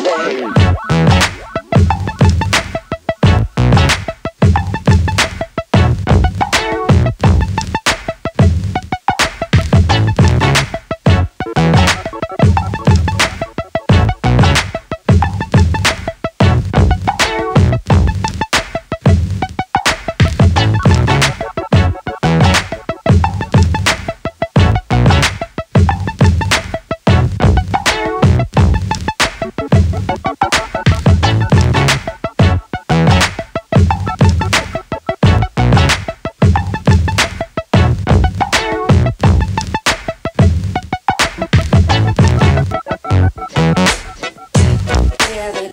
name. Together.